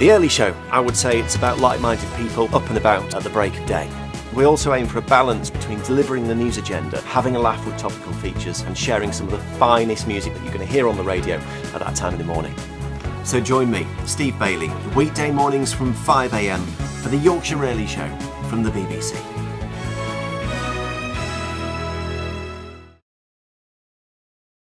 The early show, I would say it's about like minded people up and about at the break of day. We also aim for a balance between delivering the news agenda, having a laugh with topical features, and sharing some of the finest music that you're going to hear on the radio at that time in the morning. So join me, Steve Bailey, weekday mornings from 5am for the Yorkshire Early Show from the BBC.